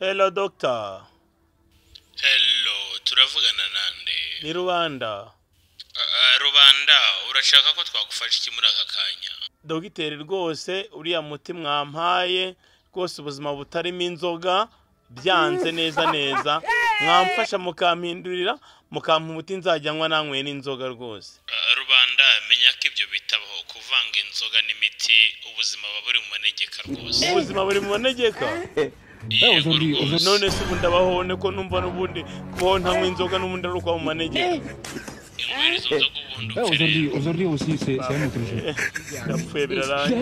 hello doctor. Hello turavugana nande? Ni rubanda Ah, rubanda urashaka ko twagufasha iki muri aka kanya? Dogiteri rwose uriya muti mwampaye rwose ubuzima butarimo inzoga byanze neza neza. Mwamfasha mukampindurira mukampa umuti nzajya nywa nanyweye n'inzoga rwose. Ah, rubanda menya ko ibyo bitabaho kuvanga inzoga n'imiti ubuzima buba buri mu manegeka rwose. Ubuzima buri mu manegeka? none se ubundi abaho ko numva n'ubundi kubaho ntanywa inzoga n'ubundi ari ukwaho manegera uzoriye uzoriye usise siyamutuje yapfuye biraraye